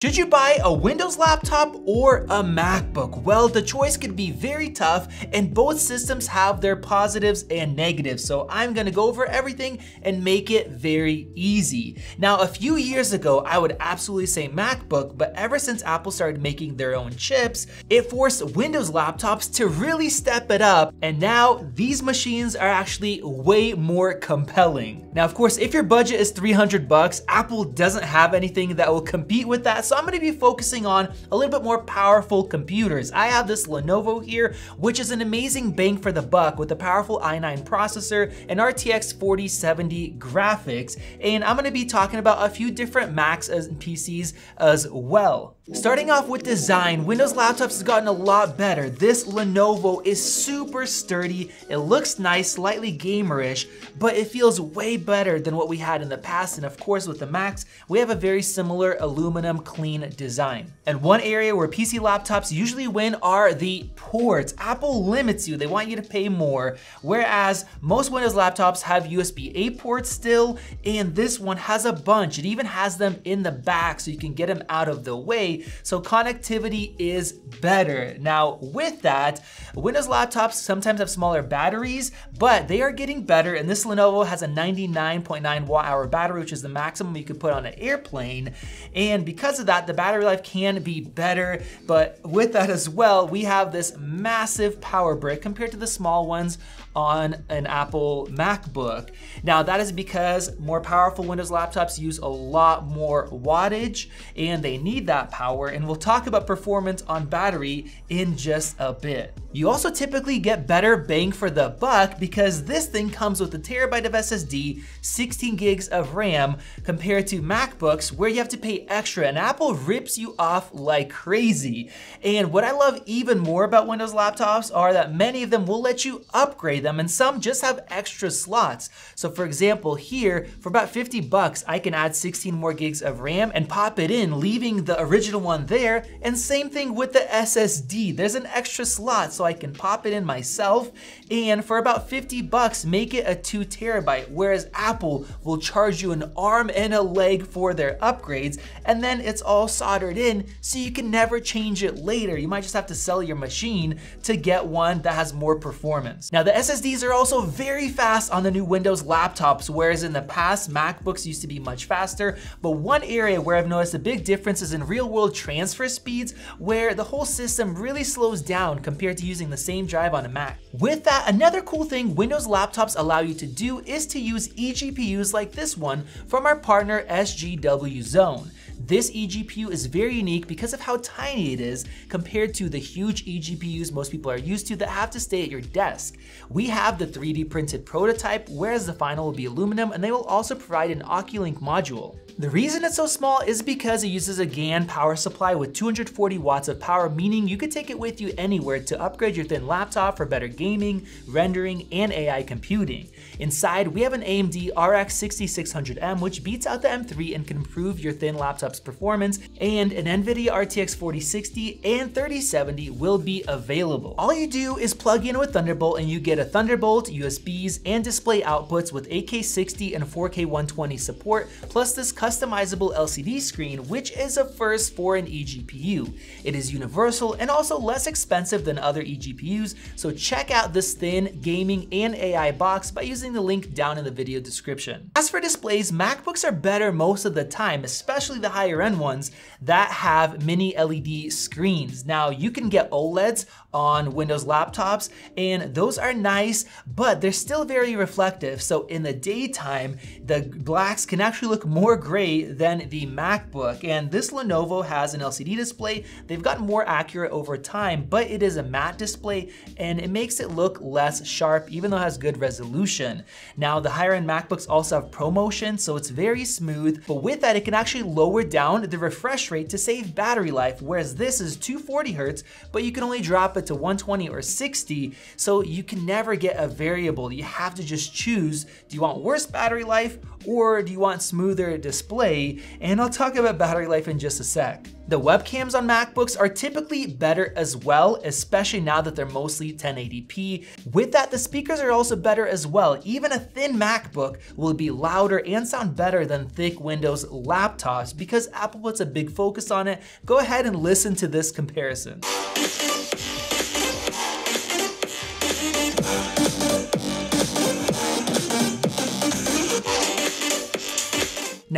Should you buy a Windows laptop or a MacBook? Well, the choice could be very tough and both systems have their positives and negatives. So I'm gonna go over everything and make it very easy. Now, a few years ago, I would absolutely say MacBook, but ever since Apple started making their own chips, it forced Windows laptops to really step it up. And now these machines are actually way more compelling. Now, of course, if your budget is 300 bucks, Apple doesn't have anything that will compete with that so I'm gonna be focusing on a little bit more powerful computers. I have this Lenovo here, which is an amazing bang for the buck with a powerful i9 processor and RTX 4070 graphics. And I'm gonna be talking about a few different Macs and PCs as well. Starting off with design, Windows laptops has gotten a lot better. This Lenovo is super sturdy, it looks nice, slightly gamerish, but it feels way better than what we had in the past. And of course with the Macs, we have a very similar aluminum clean design. And one area where PC laptops usually win are the ports. Apple limits you, they want you to pay more, whereas most Windows laptops have USB-A ports still, and this one has a bunch. It even has them in the back so you can get them out of the way so connectivity is better. Now with that, Windows laptops sometimes have smaller batteries, but they are getting better and this Lenovo has a 99.9 watt hour battery, which is the maximum you could put on an airplane. And because of that, the battery life can be better, but with that as well, we have this massive power brick compared to the small ones on an Apple MacBook. Now that is because more powerful Windows laptops use a lot more wattage and they need that power and we'll talk about performance on battery in just a bit. You also typically get better bang for the buck because this thing comes with a terabyte of SSD, 16 gigs of RAM compared to MacBooks where you have to pay extra and Apple rips you off like crazy. And what I love even more about Windows laptops are that many of them will let you upgrade them them and some just have extra slots. So for example, here for about 50 bucks, I can add 16 more gigs of RAM and pop it in, leaving the original one there. And same thing with the SSD. There's an extra slot so I can pop it in myself. And for about 50 bucks, make it a two terabyte, whereas Apple will charge you an arm and a leg for their upgrades. And then it's all soldered in so you can never change it later. You might just have to sell your machine to get one that has more performance. Now the SSD SSDs are also very fast on the new Windows laptops, whereas in the past, MacBooks used to be much faster. But one area where I've noticed a big difference is in real world transfer speeds, where the whole system really slows down compared to using the same drive on a Mac. With that, another cool thing Windows laptops allow you to do is to use eGPUs like this one from our partner SGW Zone. This eGPU is very unique because of how tiny it is compared to the huge eGPUs most people are used to that have to stay at your desk. We have the 3D printed prototype, whereas the final will be aluminum, and they will also provide an Oculink module. The reason it's so small is because it uses a GAN power supply with 240 watts of power, meaning you could take it with you anywhere to upgrade your thin laptop for better gaming, rendering, and AI computing. Inside, we have an AMD RX 6600M, which beats out the M3 and can improve your thin laptop's performance, and an NVIDIA RTX 4060 and 3070 will be available. All you do is plug in with Thunderbolt and you get a Thunderbolt, USBs, and display outputs with 8K60 and 4K 120 support, plus this customizable LCD screen, which is a first for an eGPU. It is universal and also less expensive than other eGPUs, so check out this thin gaming and AI box by using the link down in the video description. As for displays, MacBooks are better most of the time, especially the higher end ones that have mini LED screens. Now you can get OLEDs on Windows laptops and those are nice, but they're still very reflective. So in the daytime, the blacks can actually look more gray than the MacBook. And this Lenovo has an LCD display. They've gotten more accurate over time, but it is a matte display and it makes it look less sharp, even though it has good resolution. Now, the higher end MacBooks also have ProMotion, so it's very smooth, but with that, it can actually lower down the refresh rate to save battery life, whereas this is 240 Hertz, but you can only drop it to 120 or 60, so you can never get a variable. You have to just choose, do you want worse battery life or do you want smoother display? And I'll talk about battery life in just a sec. The webcams on MacBooks are typically better as well, especially now that they're mostly 1080p. With that, the speakers are also better as well. Even a thin MacBook will be louder and sound better than thick Windows laptops because Apple puts a big focus on it. Go ahead and listen to this comparison.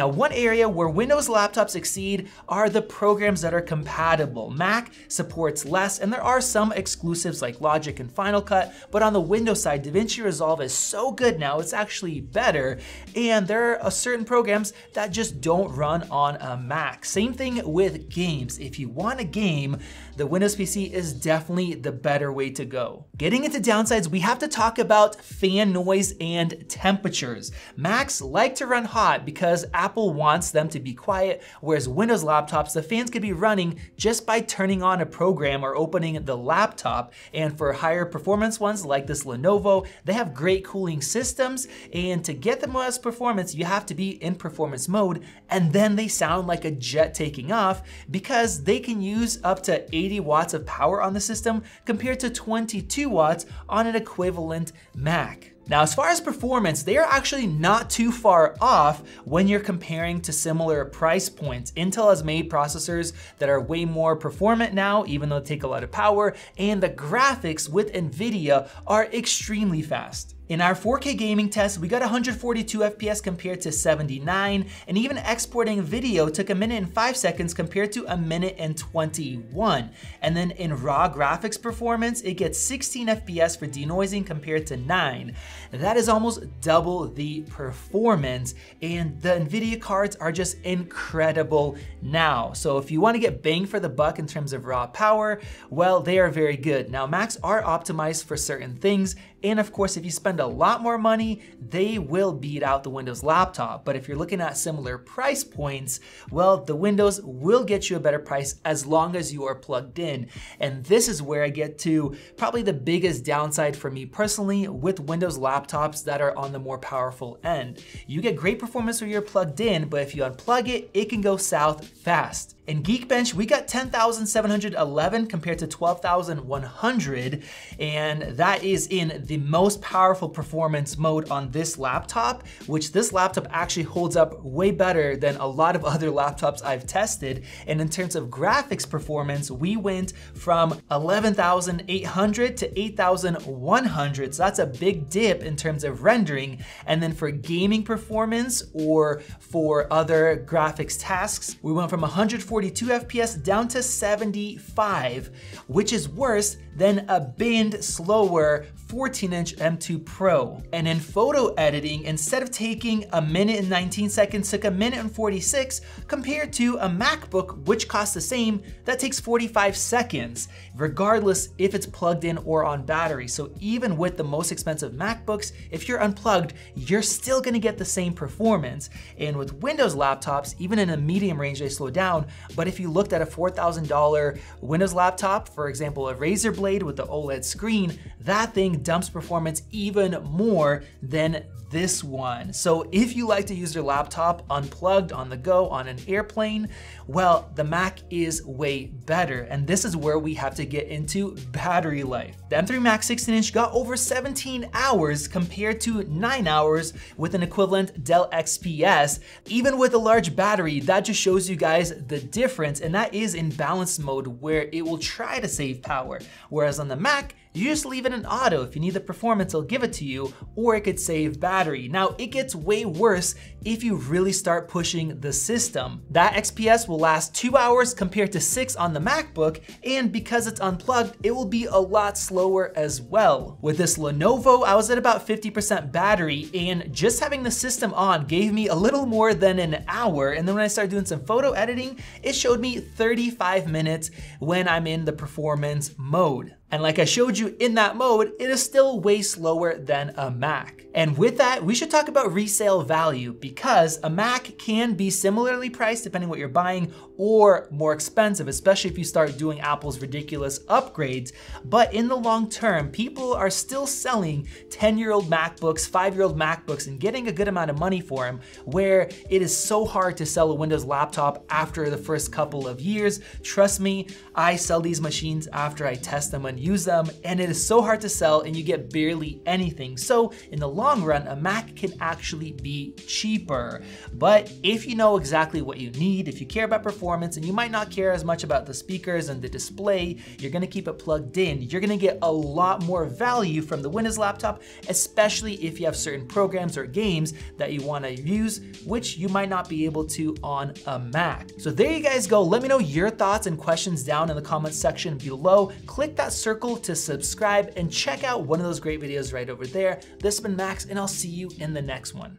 Now, one area where Windows laptops exceed are the programs that are compatible. Mac supports less, and there are some exclusives like Logic and Final Cut, but on the Windows side, DaVinci Resolve is so good now, it's actually better, and there are uh, certain programs that just don't run on a Mac. Same thing with games. If you want a game, the Windows PC is definitely the better way to go. Getting into downsides, we have to talk about fan noise and temperatures. Macs like to run hot because Apple wants them to be quiet, whereas Windows laptops, the fans could be running just by turning on a program or opening the laptop. And for higher performance ones like this Lenovo, they have great cooling systems. And to get the most performance, you have to be in performance mode. And then they sound like a jet taking off because they can use up to 80 watts of power on the system compared to 22 watts on an equivalent Mac. Now, as far as performance, they are actually not too far off when you're comparing to similar price points. Intel has made processors that are way more performant now, even though they take a lot of power, and the graphics with NVIDIA are extremely fast. In our 4K gaming test, we got 142 FPS compared to 79, and even exporting video took a minute and 5 seconds compared to a minute and 21. And then in raw graphics performance, it gets 16 FPS for denoising compared to 9. That is almost double the performance, and the NVIDIA cards are just incredible now. So if you want to get bang for the buck in terms of raw power, well, they are very good. Now, Macs are optimized for certain things, and of course, if you spend a lot more money, they will beat out the Windows laptop. But if you're looking at similar price points, well, the Windows will get you a better price as long as you are plugged in. And this is where I get to probably the biggest downside for me personally with Windows laptops that are on the more powerful end. You get great performance when you're plugged in, but if you unplug it, it can go south fast. In Geekbench, we got 10,711 compared to 12,100, and that is in the most powerful performance mode on this laptop, which this laptop actually holds up way better than a lot of other laptops I've tested. And in terms of graphics performance, we went from 11,800 to 8,100, so that's a big dip in terms of rendering. And then for gaming performance or for other graphics tasks, we went from 140 42 FPS down to 75, which is worse than a binned slower 14 inch M2 Pro. And in photo editing, instead of taking a minute and 19 seconds, took a minute and 46 compared to a MacBook, which costs the same, that takes 45 seconds, regardless if it's plugged in or on battery. So even with the most expensive MacBooks, if you're unplugged, you're still gonna get the same performance. And with Windows laptops, even in a medium range, they slow down. But if you looked at a $4,000 Windows laptop, for example, a Razer Blade with the OLED screen, that thing dumps performance even more than this one. So if you like to use your laptop unplugged on the go on an airplane, well, the Mac is way better. And this is where we have to get into battery life. The M3 Max 16 inch got over 17 hours compared to nine hours with an equivalent Dell XPS. Even with a large battery, that just shows you guys the difference. And that is in balance mode where it will try to save power. Whereas on the Mac, you just leave it in auto. If you need the performance, it'll give it to you, or it could save battery. Now, it gets way worse if you really start pushing the system. That XPS will last two hours compared to six on the MacBook, and because it's unplugged, it will be a lot slower as well. With this Lenovo, I was at about 50% battery, and just having the system on gave me a little more than an hour, and then when I started doing some photo editing, it showed me 35 minutes when I'm in the performance mode. And like I showed you in that mode, it is still way slower than a Mac. And with that, we should talk about resale value because a Mac can be similarly priced depending what you're buying or more expensive, especially if you start doing Apple's ridiculous upgrades. But in the long term, people are still selling 10 year old MacBooks, five year old MacBooks, and getting a good amount of money for them, where it is so hard to sell a Windows laptop after the first couple of years. Trust me, I sell these machines after I test them and use them, and it is so hard to sell, and you get barely anything. So, in the long run, a Mac can actually be cheaper. But if you know exactly what you need, if you care about performance, and you might not care as much about the speakers and the display, you're gonna keep it plugged in. You're gonna get a lot more value from the Windows laptop, especially if you have certain programs or games that you wanna use, which you might not be able to on a Mac. So there you guys go. Let me know your thoughts and questions down in the comments section below. Click that circle to subscribe and check out one of those great videos right over there. This has been Max, and I'll see you in the next one.